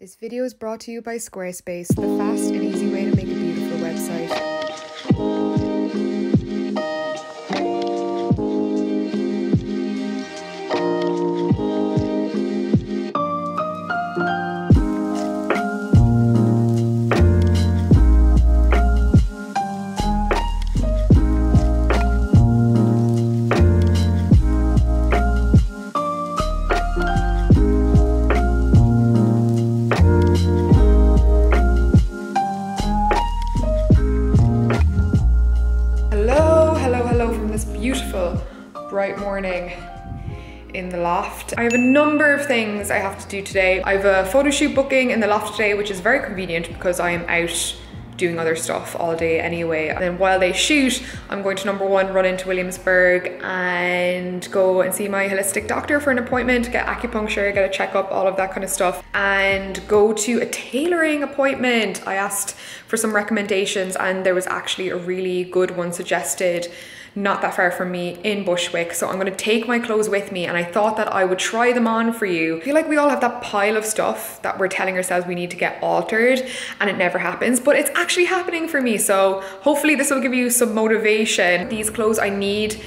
This video is brought to you by Squarespace, the fast and easy way to make a beautiful website. In the loft. I have a number of things I have to do today. I have a photo shoot booking in the loft today, which is very convenient because I am out doing other stuff all day anyway. And then while they shoot, I'm going to number one, run into Williamsburg and go and see my holistic doctor for an appointment, get acupuncture, get a checkup, all of that kind of stuff, and go to a tailoring appointment. I asked for some recommendations and there was actually a really good one suggested not that far from me in Bushwick. So I'm gonna take my clothes with me and I thought that I would try them on for you. I feel like we all have that pile of stuff that we're telling ourselves we need to get altered and it never happens, but it's actually happening for me. So hopefully this will give you some motivation. These clothes I need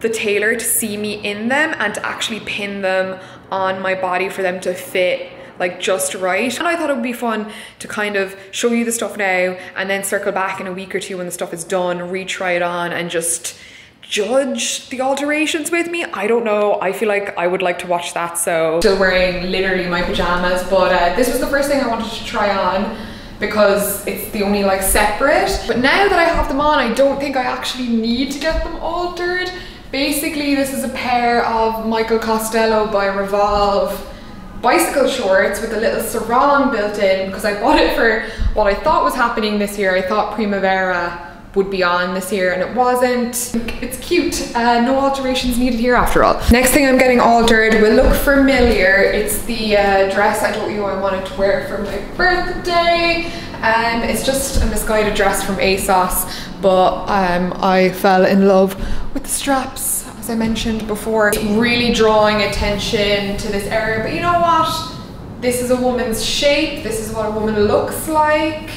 the tailor to see me in them and to actually pin them on my body for them to fit like just right. And I thought it would be fun to kind of show you the stuff now and then circle back in a week or two when the stuff is done, retry it on and just judge the alterations with me. I don't know. I feel like I would like to watch that. So still wearing literally my pajamas, but uh, this was the first thing I wanted to try on because it's the only like separate. But now that I have them on, I don't think I actually need to get them altered. Basically, this is a pair of Michael Costello by Revolve bicycle shorts with a little sarong built in because I bought it for what I thought was happening this year. I thought Primavera would be on this year and it wasn't. It's cute. Uh, no alterations needed here after all. Next thing I'm getting altered will look familiar. It's the uh, dress I told you I wanted to wear for my birthday. Um, it's just a misguided dress from ASOS but um, I fell in love with the straps as I mentioned before. Really drawing attention to this area but you know what? This is a woman's shape. This is what a woman looks like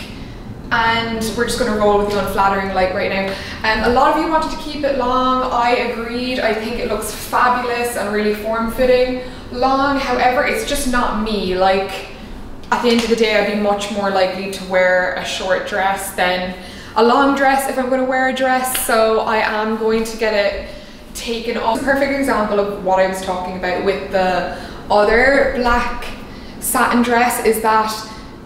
and we're just going to roll with the unflattering light right now. Um, a lot of you wanted to keep it long. I agreed. I think it looks fabulous and really form-fitting long. However, it's just not me. Like, at the end of the day, I'd be much more likely to wear a short dress than a long dress if I'm going to wear a dress. So I am going to get it taken off. Perfect example of what I was talking about with the other black satin dress is that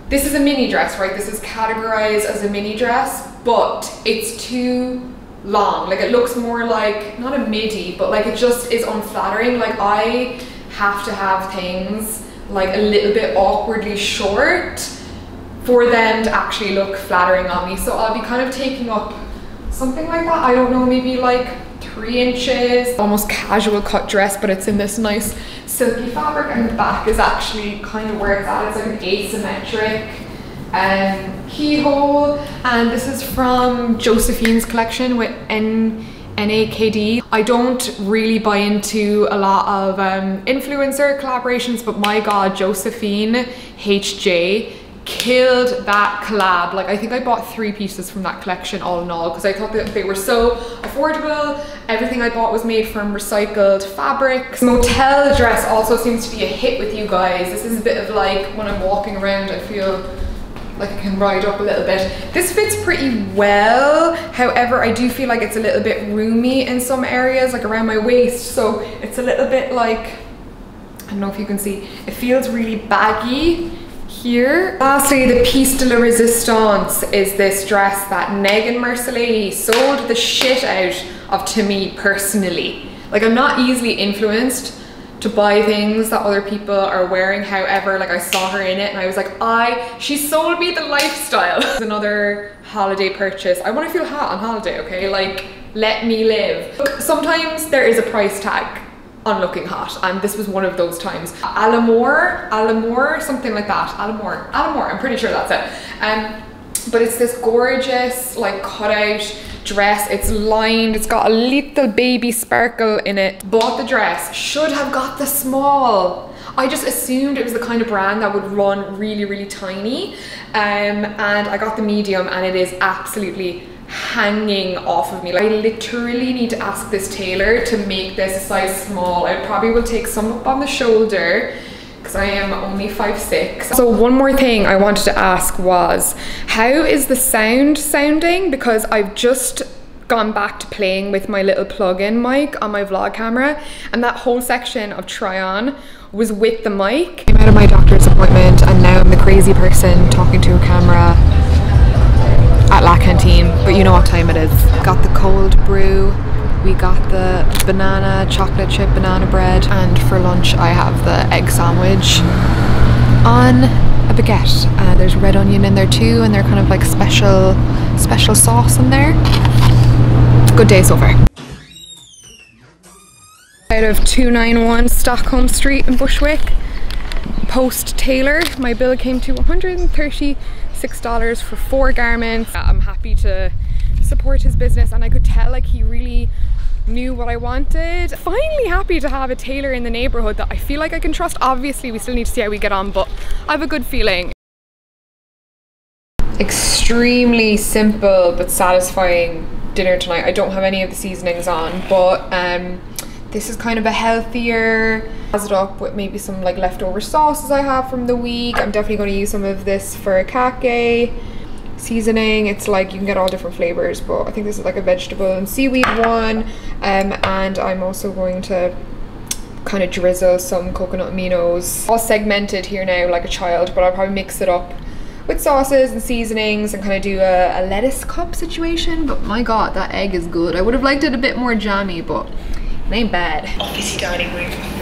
this is a mini dress, right? This is categorized as a mini dress, but it's too long. Like it looks more like, not a midi, but like it just is unflattering. Like I have to have things like a little bit awkwardly short for them to actually look flattering on me. So I'll be kind of taking up something like that. I don't know, maybe like three inches, almost casual cut dress, but it's in this nice silky fabric and the back is actually kind of where it's at. It's like an asymmetric um, keyhole. And this is from Josefine's collection with N NAKD. I don't really buy into a lot of um, influencer collaborations, but my God, Josefine HJ killed that collab. Like I think I bought three pieces from that collection all in all because I thought that they were so affordable. Everything I bought was made from recycled fabrics. Motel dress also seems to be a hit with you guys. This is a bit of like when I'm walking around I feel like I can ride up a little bit. This fits pretty well. However, I do feel like it's a little bit roomy in some areas, like around my waist. So it's a little bit like, I don't know if you can see, it feels really baggy here. Lastly, the piece de la resistance is this dress that Megan Mercilady sold the shit out of to me personally. Like I'm not easily influenced to buy things that other people are wearing. However, like I saw her in it and I was like, I, she sold me the lifestyle. It's another holiday purchase. I want to feel hot on holiday, okay? Like, let me live. Look, sometimes there is a price tag on looking hot and this was one of those times. Alamour, Alamour, something like that. Alamour, Alamour, I'm pretty sure that's it. Um, but it's this gorgeous like cutout dress. It's lined, it's got a little baby sparkle in it. Bought the dress, should have got the small. I just assumed it was the kind of brand that would run really, really tiny. Um, and I got the medium and it is absolutely hanging off of me. Like, I literally need to ask this tailor to make this size small. I probably will take some up on the shoulder because I am only five six. So one more thing I wanted to ask was, how is the sound sounding? Because I've just gone back to playing with my little plug-in mic on my vlog camera and that whole section of try on was with the mic. I'm out of my doctor's appointment and now I'm the crazy person talking to a camera at La Cantine, but you know what time it is. Got the cold brew, we got the banana chocolate chip banana bread, and for lunch I have the egg sandwich on a baguette. Uh, there's red onion in there too, and they're kind of like special, special sauce in there. Good day so far. Out of 291 Stockholm Street in Bushwick, post tailor, my bill came to 130 $6 for four garments. Uh, I'm happy to support his business and I could tell like he really knew what I wanted. Finally happy to have a tailor in the neighborhood that I feel like I can trust. Obviously we still need to see how we get on but I have a good feeling. Extremely simple but satisfying dinner tonight. I don't have any of the seasonings on but um, this is kind of a healthier has it up with maybe some like leftover sauces I have from the week. I'm definitely going to use some of this furikake seasoning. It's like you can get all different flavors, but I think this is like a vegetable and seaweed one. Um, and I'm also going to kind of drizzle some coconut aminos. All segmented here now like a child, but I'll probably mix it up with sauces and seasonings and kind of do a, a lettuce cup situation. But my god, that egg is good. I would have liked it a bit more jammy, but it ain't bad. Officey dining room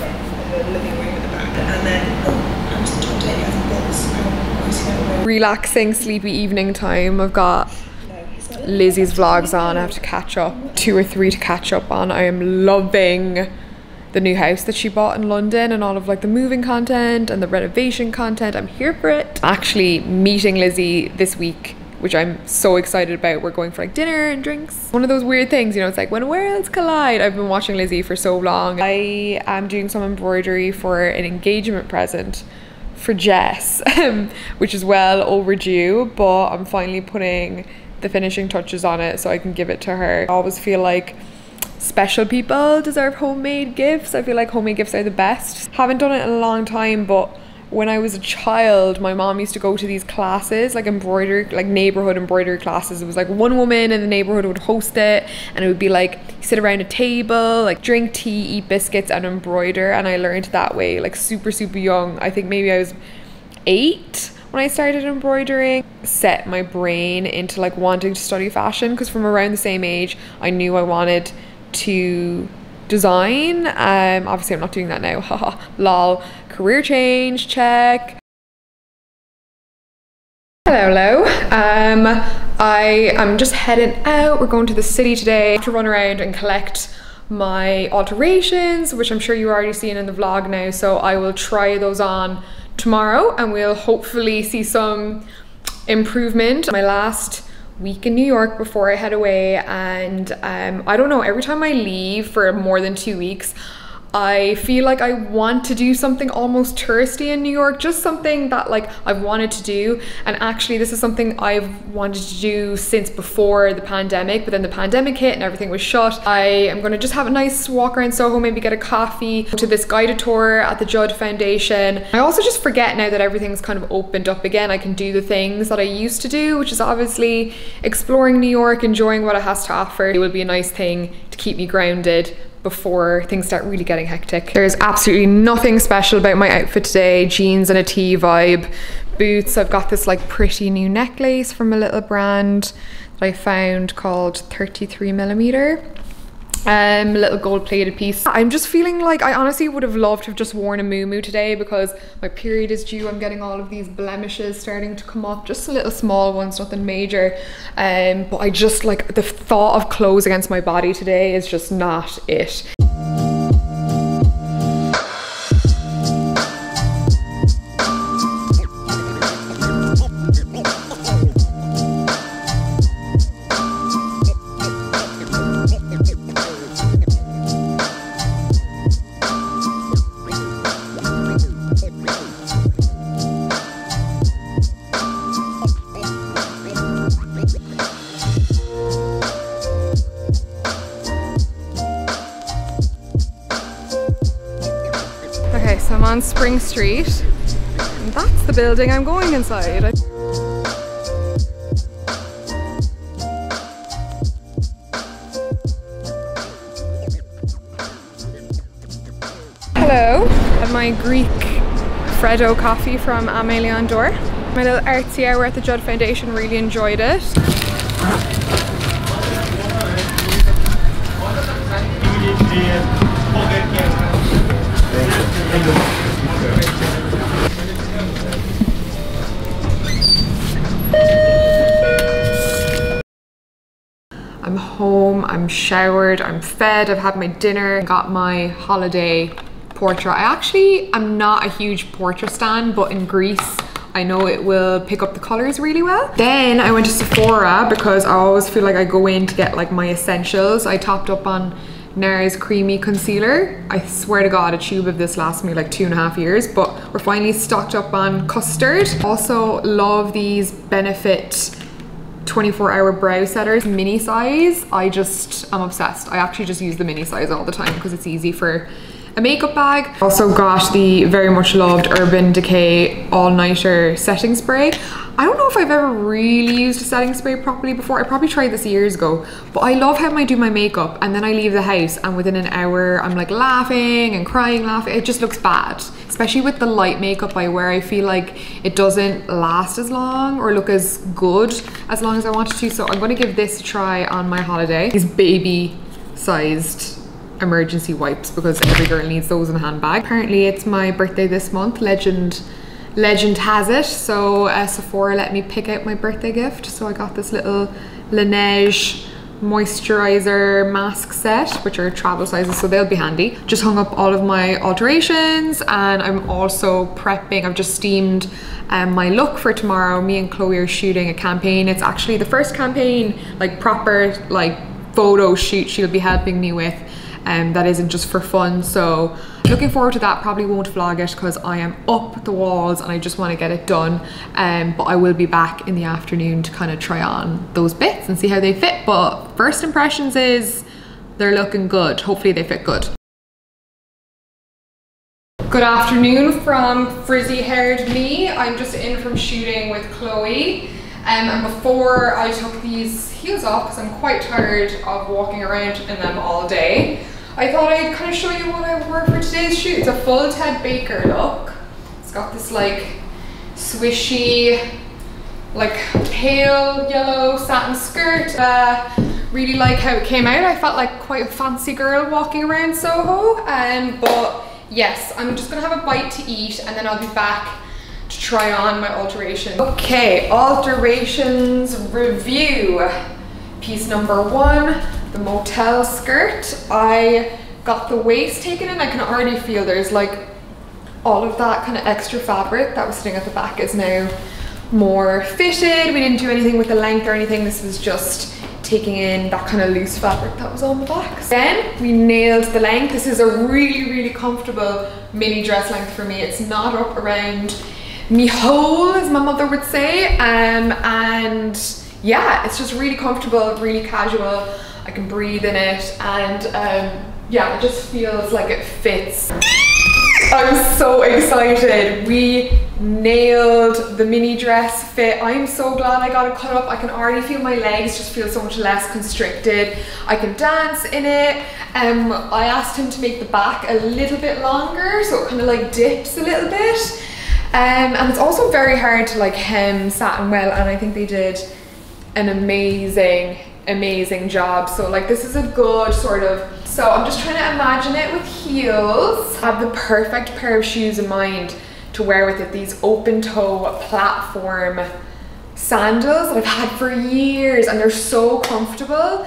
the living room at the back. And then oh, I'm talking to any other books. Um, obviously no room. Relaxing, sleepy evening time. I've got No, he's not Lizzie's vlogs on. I have to catch up. Two or three to catch up on. I am loving the new house that she bought in London and all of like the moving content and the renovation content. I'm here for it. Actually meeting Lizzie this week, which I'm so excited about. We're going for like dinner and drinks. One of those weird things, you know, it's like when worlds collide. I've been watching Lizzie for so long. I am doing some embroidery for an engagement present for Jess, which is well overdue, but I'm finally putting the finishing touches on it so I can give it to her. I always feel like special people deserve homemade gifts. I feel like homemade gifts are the best. Haven't done it in a long time, but when I was a child, my mom used to go to these classes, like embroidery, like neighborhood embroidery classes. It was like one woman in the neighborhood would host it, and it would be like sit around a table, like drink tea, eat biscuits, and embroider. And I learned that way, like super, super young. I think maybe I was eight when I started embroidering. Set my brain into like wanting to study fashion because from around the same age, I knew I wanted to design. Um, obviously, I'm not doing that now. Haha, lol. Career change, check. Hello, hello. Um, I am just heading out. We're going to the city today to run around and collect my alterations, which I'm sure you're already seeing in the vlog now. So I will try those on tomorrow and we'll hopefully see some improvement. My last week in New York before I head away and um, I don't know, every time I leave for more than two weeks, I feel like I want to do something almost touristy in New York, just something that like I've wanted to do. And actually, this is something I've wanted to do since before the pandemic, but then the pandemic hit and everything was shut. I am gonna just have a nice walk around Soho, maybe get a coffee, go to this guided tour at the Judd Foundation. I also just forget now that everything's kind of opened up again. I can do the things that I used to do, which is obviously exploring New York, enjoying what it has to offer. It will be a nice thing to keep me grounded before things start really getting hectic. There's absolutely nothing special about my outfit today. Jeans and a tee vibe. Boots, I've got this like pretty new necklace from a little brand that I found called 33 millimeter. Um, a little gold plated piece. I'm just feeling like I honestly would have loved to have just worn a muumuu today because my period is due. I'm getting all of these blemishes starting to come up, just a little small ones, nothing major. Um, but I just like the thought of clothes against my body today is just not it. Freddo coffee from Amélie Dor. My little artsy hour at the Judd Foundation, really enjoyed it. I'm home, I'm showered, I'm fed, I've had my dinner, got my holiday portrait. I actually am not a huge portrait stand, but in Greece, I know it will pick up the colors really well. Then I went to Sephora because I always feel like I go in to get like my essentials. I topped up on NARS Creamy Concealer. I swear to God, a tube of this lasts me like two and a half years, but we're finally stocked up on custard. Also love these Benefit 24 hour brow setters mini size i just i'm obsessed i actually just use the mini size all the time because it's easy for a makeup bag. Also got the very much loved urban decay all-nighter setting spray. I don't know if i've ever really used a setting spray properly before. I probably tried this years ago but i love how i do my makeup and then i leave the house and within an hour i'm like laughing and crying laughing. It just looks bad especially with the light makeup I wear, I feel like it doesn't last as long or look as good as long as I wanted to. So I'm gonna give this a try on my holiday. These baby sized emergency wipes because every girl needs those in a handbag. Apparently it's my birthday this month, legend legend has it. So uh, Sephora let me pick out my birthday gift. So I got this little Laneige moisturizer mask set which are travel sizes so they'll be handy just hung up all of my alterations and i'm also prepping i've just steamed um, my look for tomorrow me and chloe are shooting a campaign it's actually the first campaign like proper like photo shoot she'll be helping me with um, that isn't just for fun. So looking forward to that. Probably won't vlog it because I am up the walls and I just want to get it done. Um, but I will be back in the afternoon to kind of try on those bits and see how they fit. But first impressions is they're looking good. Hopefully they fit good. Good afternoon from frizzy haired me. I'm just in from shooting with Chloe. Um, and before I took these heels off, because I'm quite tired of walking around in them all day, I thought I'd kind of show you what I wore for today's shoot. It's a full Ted Baker look. It's got this like swishy, like pale yellow satin skirt. Uh, really like how it came out. I felt like quite a fancy girl walking around Soho. Um, but yes, I'm just gonna have a bite to eat and then I'll be back to try on my alterations. Okay, alterations review. Piece number one, the motel skirt. I got the waist taken in. I can already feel there's like all of that kind of extra fabric that was sitting at the back is now more fitted. We didn't do anything with the length or anything. This was just taking in that kind of loose fabric that was on the back. Then we nailed the length. This is a really, really comfortable mini dress length for me. It's not up around me hole, as my mother would say. Um, and yeah, it's just really comfortable, really casual. I can breathe in it and um, yeah, it just feels like it fits. I'm so excited. We nailed the mini dress fit. I'm so glad I got it cut up. I can already feel my legs just feel so much less constricted. I can dance in it. Um, I asked him to make the back a little bit longer so it kind of like dips a little bit. Um, and it's also very hard to like hem satin well and I think they did an amazing amazing job. So like this is a good sort of, so I'm just trying to imagine it with heels. I have the perfect pair of shoes in mind to wear with it. These open toe platform sandals that I've had for years and they're so comfortable.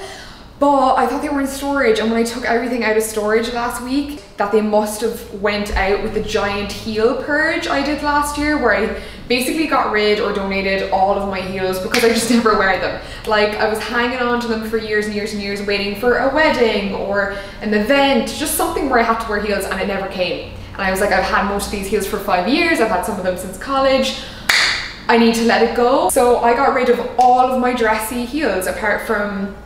But I thought they were in storage and when I took everything out of storage last week, that they must have went out with the giant heel purge I did last year where I basically got rid or donated all of my heels because I just never wear them. Like I was hanging on to them for years and years and years waiting for a wedding or an event, just something where I had to wear heels and it never came. And I was like, I've had most of these heels for five years, I've had some of them since college, I need to let it go. So I got rid of all of my dressy heels apart from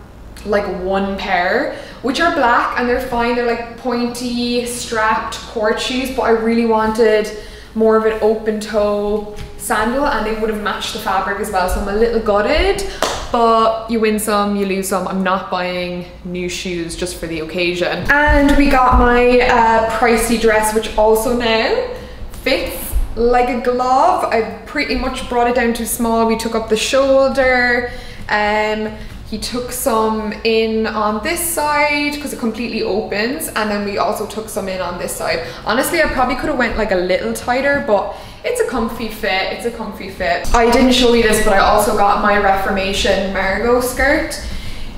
like one pair which are black and they're fine. They're like pointy, strapped court shoes, but I really wanted more of an open toe sandal and they would have matched the fabric as well. So I'm a little gutted, but you win some, you lose some. I'm not buying new shoes just for the occasion. And we got my uh, pricey dress, which also now fits like a glove. I pretty much brought it down too small. We took up the shoulder. Um, he took some in on this side because it completely opens and then we also took some in on this side. Honestly, I probably could have went like a little tighter, but it's a comfy fit, it's a comfy fit. I didn't show you this, but I also got my Reformation Margot skirt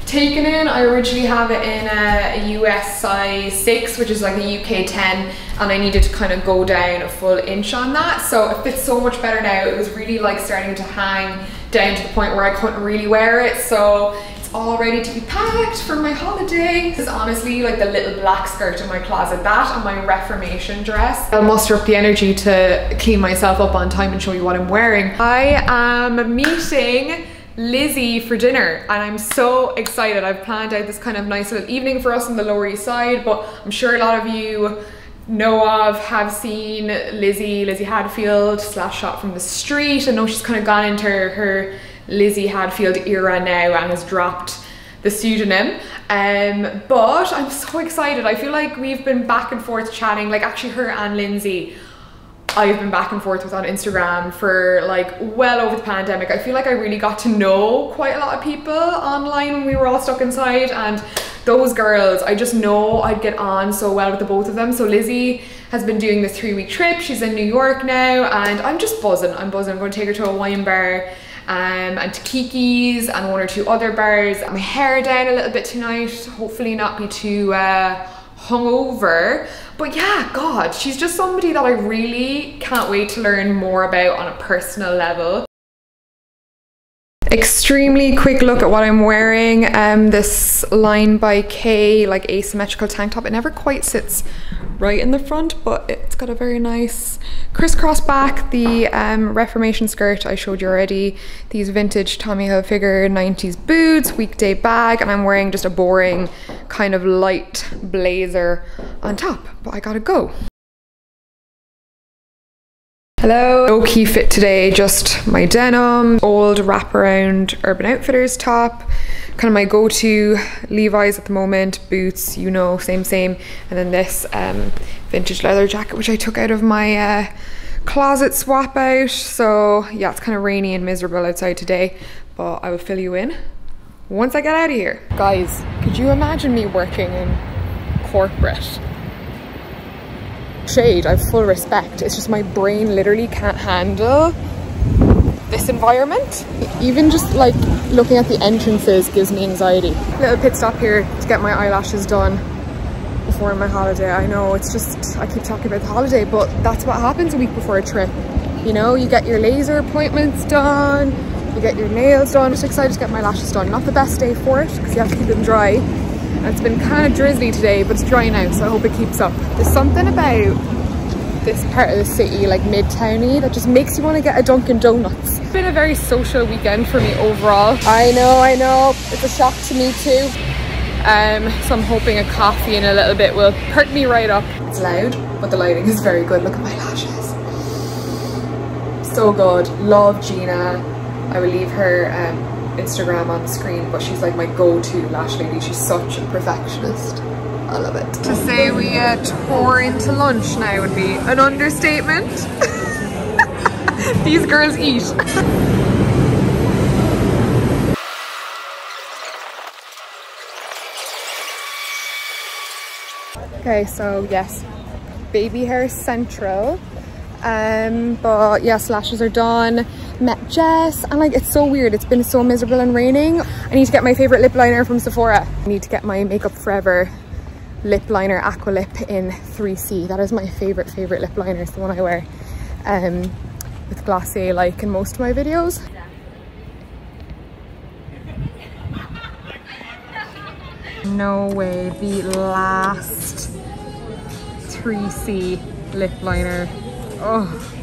taken in. I originally have it in a, a, US size 6, which is like a UK 10, and I needed to kind of go down a full inch on that. So it fits so much better now. It was really like starting to hang down to the point where I couldn't really wear it. So it's all ready to be packed for my holiday. This is honestly like the little black skirt in my closet. That and my Reformation dress. I'll muster up the energy to clean myself up on time and show you what I'm wearing. I am meeting Lizzie for dinner and I'm so excited. I've planned out this kind of nice little evening for us on the Lower East Side, but I'm sure a lot of you know of, have seen Lizzie, Lizzie Hadfield slash shot from the street. I know she's kind of gone into her, her Lizzie Hadfield era now and has dropped the pseudonym. Um, but I'm so excited. I feel like we've been back and forth chatting, like actually her and Lindsay I've been back and forth with on Instagram for like well over the pandemic. I feel like I really got to know quite a lot of people online when we were all stuck inside and those girls, I just know I'd get on so well with the both of them. So Lizzie has been doing this three week trip. She's in New York now and I'm just buzzing. I'm buzzing. I'm going to take her to a wine bar um, and to Kiki's and one or two other bars. My hair down a little bit tonight. Hopefully not be too uh, hungover. But yeah, God, she's just somebody that I really can't wait to learn more about on a personal level. Extremely quick look at what I'm wearing. Um, this Line by K like asymmetrical tank top. It never quite sits right in the front, but it's got a very nice crisscross back. The um, Reformation skirt I showed you already. These vintage Tommy Hilfiger 90s boots, weekday bag, and I'm wearing just a boring kind of light blazer on top, but I gotta go. Hello, no key fit today, just my denim, old wraparound Urban Outfitters top, kind of my go-to Levi's at the moment, boots, you know, same, same. And then this um, vintage leather jacket, which I took out of my uh, closet swap out. So yeah, it's kind of rainy and miserable outside today, but I will fill you in once I get out of here. Guys, could you imagine me working in corporate? Shade, I have full respect. It's just my brain literally can't handle this environment. Even just like looking at the entrances gives me anxiety. Little pit stop here to get my eyelashes done before my holiday. I know it's just, I keep talking about the holiday, but that's what happens a week before a trip. You know, you get your laser appointments done, you get your nails done. I'm just excited to get my lashes done. Not the best day for it because you have to keep them dry. It's been kind of drizzly today, but it's dry now, so I hope it keeps up. There's something about this part of the city, like mid-towny, that just makes you want to get a Dunkin' Donuts. It's been a very social weekend for me overall. I know, I know, it's a shock to me too. Um, so I'm hoping a coffee in a little bit will perk me right up. It's loud, but the lighting is very good. Look at my lashes. So good. Love Gina. I will leave her um, Instagram on the screen, but she's like my go-to lash lady. She's such a perfectionist. I love it. To say we uh, tore into lunch now would be an understatement. These girls eat. okay, so yes, baby hair central. Um, but yes, lashes are done. Met Jess. And like it's so weird. It's been so miserable and raining. I need to get my favorite lip liner from Sephora. I need to get my Makeup Forever lip liner aqua lip in 3c that is my favorite favorite lip liner. It's the one i wear um with glossier like in most of my videos. No way. The last 3c lip liner. Oh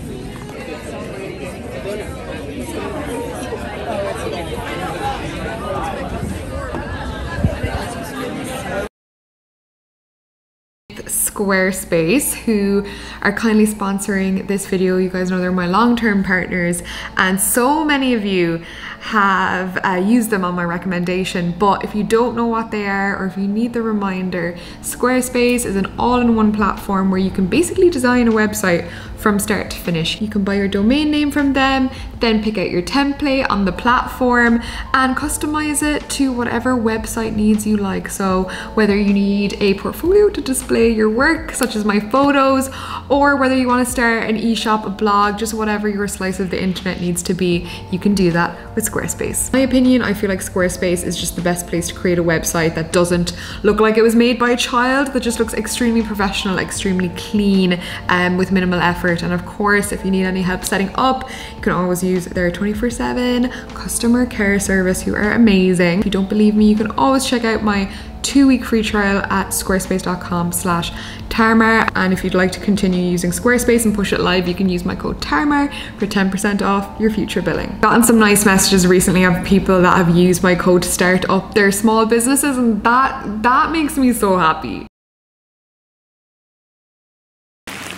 Squarespace, who are kindly sponsoring this video. You guys know they're my long-term partners, and so many of you have uh, used them on my recommendation. But if you don't know what they are, or if you need the reminder, Squarespace is an all-in-one platform where you can basically design a website from start to finish. You can buy your domain name from them, then pick out your template on the platform and customize it to whatever website needs you like. So whether you need a portfolio to display your work, such as my photos, or whether you want to start an e-shop, a blog, just whatever your slice of the internet needs to be, you can do that with Squarespace. In my opinion, I feel like Squarespace is just the best place to create a website that doesn't look like it was made by a child, that just looks extremely professional, extremely clean, um, with minimal effort And of course, if you need any help setting up, you can always use their 24-7 customer care service who are amazing. If you don't believe me, you can always check out my two week free trial at squarespace.com slash Tarmar. And if you'd like to continue using Squarespace and push it live, you can use my code Tarmar for 10% off your future billing. Gotten some nice messages recently of people that have used my code to start up their small businesses and that, that makes me so happy.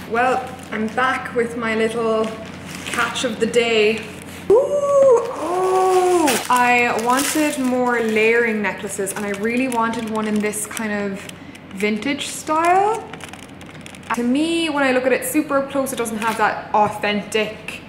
Well, I'm back with my little catch of the day. Ooh, oh! I wanted more layering necklaces and I really wanted one in this kind of vintage style. To me, when I look at it super close, it doesn't have that authentic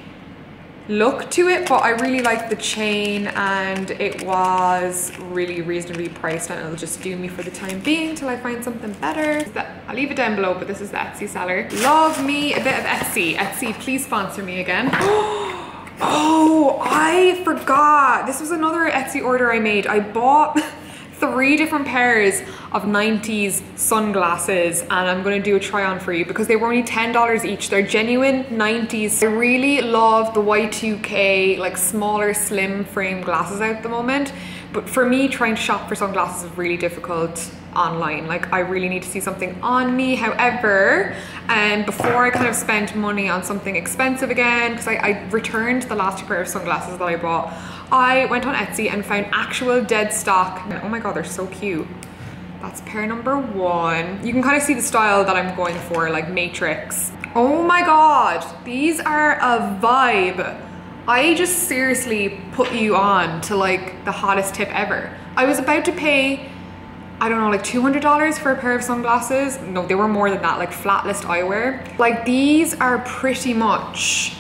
look to it, but I really like the chain and it was really reasonably priced and it'll just do me for the time being till I find something better. I'll leave it down below, but this is the Etsy seller. Love me a bit of Etsy. Etsy, please sponsor me again. Oh, I forgot. This was another Etsy order I made. I bought three different pairs of 90s sunglasses and I'm gonna do a try on for you because they were only $10 each. They're genuine 90s. I really love the Y2K like smaller slim frame glasses out at the moment but for me trying to shop for sunglasses is really difficult online like I really need to see something on me however and um, before I kind of spent money on something expensive again because I, I returned the last pair of sunglasses that I bought I went on Etsy and found actual dead stock. Oh my god, they're so cute. That's pair number one. You can kind of see the style that I'm going for, like Matrix. Oh my god, these are a vibe. I just seriously put you on to like the hottest tip ever. I was about to pay, I don't know, like $200 for a pair of sunglasses. No, they were more than that, like Flatlist eyewear. Like these are pretty much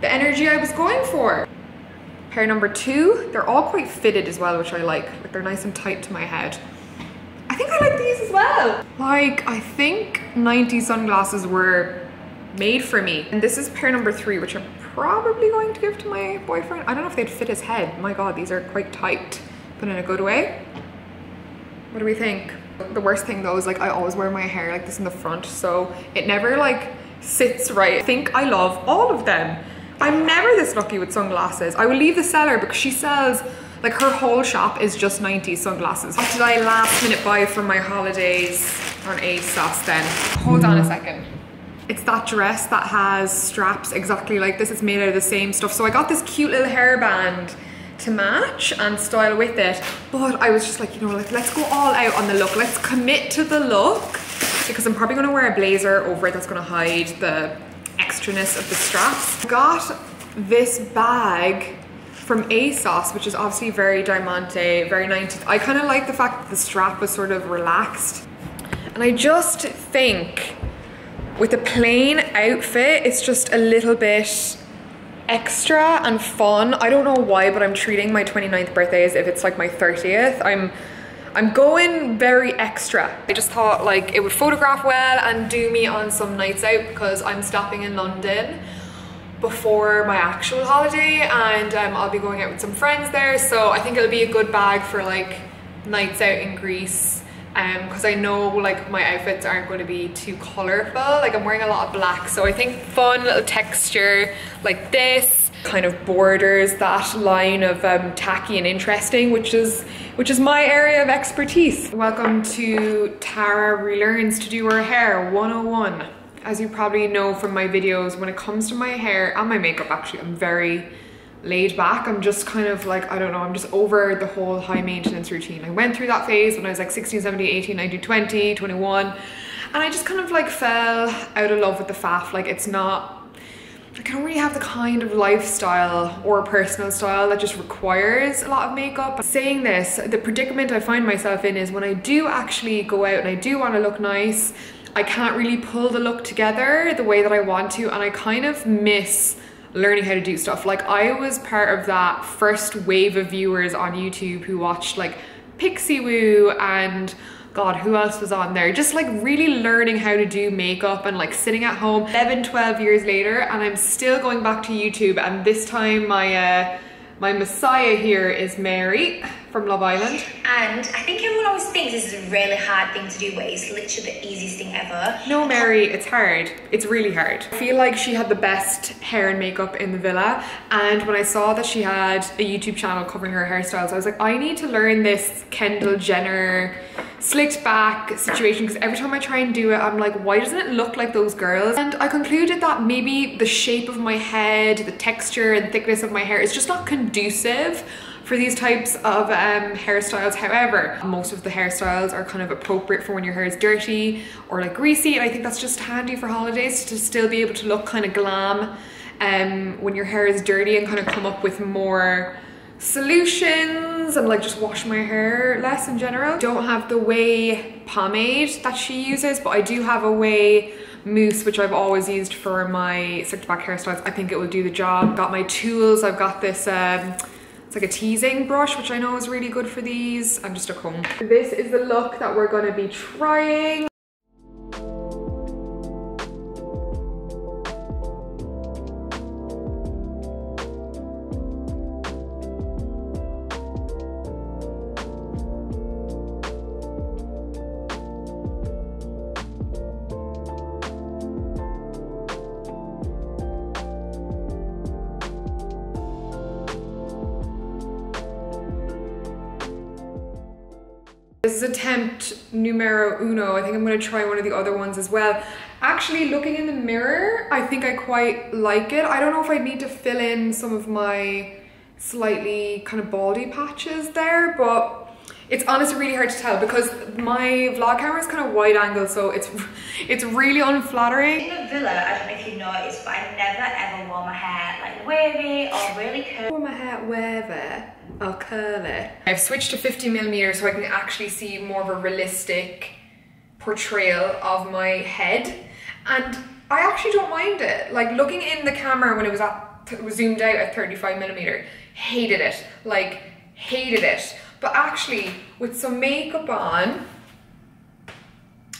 the energy I was going for. Pair number two, they're all quite fitted as well, which I like. Like they're nice and tight to my head. I think I like these as well. Like, I think 90 sunglasses were made for me. And this is pair number three, which I'm probably going to give to my boyfriend. I don't know if they'd fit his head. My God, these are quite tight, but in a good way. What do we think? The worst thing though is like I always wear my hair like this in the front, so it never like sits right. I think I love all of them. I'm never this lucky with sunglasses. I will leave the seller because she sells, like her whole shop is just 90 sunglasses. What did I last minute buy for my holidays on ASOS then? Hold on a second. It's that dress that has straps exactly like this. It's made out of the same stuff. So I got this cute little hairband to match and style with it. But I was just like, you know, like let's go all out on the look. Let's commit to the look because I'm probably gonna wear a blazer over it that's gonna hide the extraness of the straps. I got this bag from ASOS, which is obviously very Diamante, very 90s. I kind of like the fact that the strap was sort of relaxed. And I just think with a plain outfit, it's just a little bit extra and fun. I don't know why, but I'm treating my 29th birthday as if it's like my 30th. I'm I'm going very extra. I just thought like it would photograph well and do me on some nights out because I'm stopping in London before my actual holiday and um, I'll be going out with some friends there so I think it'll be a good bag for like nights out in Greece because um, I know like my outfits aren't going to be too colorful like I'm wearing a lot of black so I think fun little texture like this kind of borders that line of um, tacky and interesting, which is which is my area of expertise. Welcome to Tara Relearns to Do Her Hair 101. As you probably know from my videos, when it comes to my hair and my makeup, actually, I'm very laid back. I'm just kind of like, I don't know, I'm just over the whole high maintenance routine. I went through that phase when I was like 16, 17, 18, 19, 20, 21. And I just kind of like fell out of love with the faff. Like it's not I don't really have the kind of lifestyle or personal style that just requires a lot of makeup. Saying this, the predicament I find myself in is when I do actually go out and I do want to look nice, I can't really pull the look together the way that I want to and I kind of miss learning how to do stuff. Like I was part of that first wave of viewers on YouTube who watched like Pixiwoo and God, who else was on there? Just like really learning how to do makeup and like sitting at home 11, 12 years later and I'm still going back to YouTube and this time my uh, my messiah here is Mary from Love Island. And I think everyone always thinks this is a really hard thing to do, but it's literally the easiest thing ever. No, Mary, it's hard. It's really hard. I feel like she had the best hair and makeup in the villa. And when I saw that she had a YouTube channel covering her hairstyles, I was like, I need to learn this Kendall Jenner slicked back situation because every time I try and do it, I'm like, why doesn't it look like those girls? And I concluded that maybe the shape of my head, the texture and thickness of my hair is just not conducive for these types of um, hairstyles. However, most of the hairstyles are kind of appropriate for when your hair is dirty or like greasy. And I think that's just handy for holidays to still be able to look kind of glam um, when your hair is dirty and kind of come up with more solutions and like just wash my hair less in general. Don't have the way pomade that she uses, but I do have a way mousse, which I've always used for my slicked back hairstyles. I think it will do the job. Got my tools. I've got this, um, it's like a teasing brush, which I know is really good for these, and just a comb. This is the look that we're gonna be trying. Uno. I think I'm gonna try one of the other ones as well. Actually, looking in the mirror, I think I quite like it. I don't know if I need to fill in some of my slightly kind of baldy patches there, but it's honestly really hard to tell because my vlog camera is kind of wide angle, so it's it's really unflattering. In the villa, I don't know if you noticed, but I never ever wore my hair like wavy or really curly. Wore my hair wavy or curly. I've switched to 50 millimeters so I can actually see more of a realistic portrayal of my head, and I actually don't mind it. Like looking in the camera when it was at it was zoomed out at 35 millimeter, hated it. Like hated it. But actually, with some makeup on,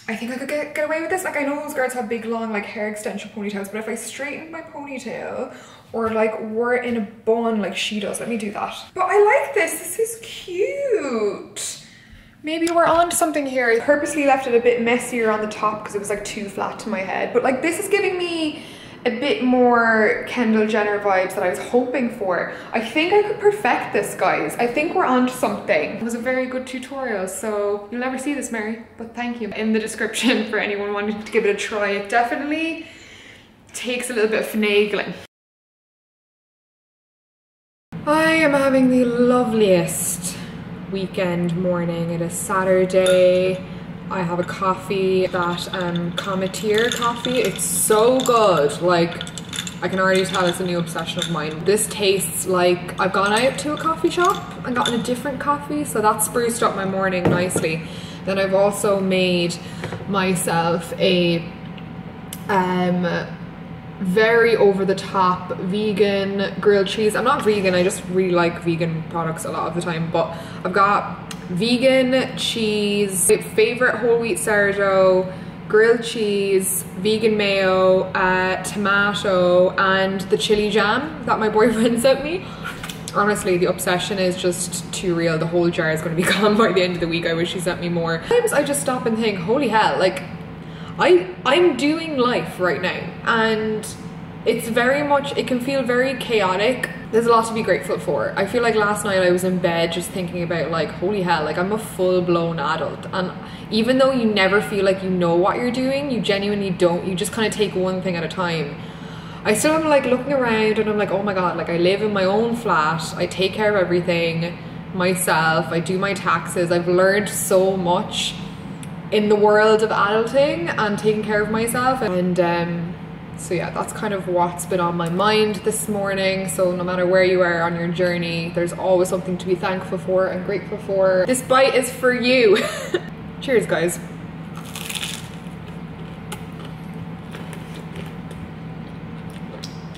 I think I could get, get away with this. Like I know those girls have big long like hair extension ponytails, but if I straightened my ponytail or like wore it in a bun like she does, let me do that. But I like this, this is cute. Maybe we're on to something here. I purposely left it a bit messier on the top because it was like too flat to my head. But like this is giving me a bit more Kendall Jenner vibes that I was hoping for. I think I could perfect this, guys. I think we're on to something. It was a very good tutorial, so you'll never see this, Mary, but thank you. In the description for anyone wanting to give it a try, it definitely takes a little bit of finagling. I am having the loveliest weekend morning. It is Saturday. I have a coffee that um Cometeer coffee. It's so good. Like I can already tell it's a new obsession of mine. This tastes like I've gone out to a coffee shop and gotten a different coffee, so that spruced up my morning nicely. Then I've also made myself a um very over the top vegan grilled cheese. I'm not vegan, I just really like vegan products a lot of the time, but I've got vegan cheese, favorite whole wheat sourdough, grilled cheese, vegan mayo, uh, tomato, and the chili jam that my boyfriend sent me. Honestly, the obsession is just too real. The whole jar is going to be gone by the end of the week. I wish he sent me more. Sometimes I just stop and think, holy hell, like I I'm doing life right now and it's very much it can feel very chaotic. There's a lot to be grateful for. I feel like last night i was in bed just thinking about like holy hell like i'm a full-blown adult. And even though you never feel like you know what you're doing you genuinely don't. You just kind of take one thing at a time. I still am like looking around and i'm like oh my god like i live in my own flat. I take care of everything myself. I do my taxes. I've learned so much in the world of adulting and taking care of myself. And um, so, yeah, that's kind of what's been on my mind this morning. So, no matter where you are on your journey, there's always something to be thankful for and grateful for. This bite is for you. Cheers, guys.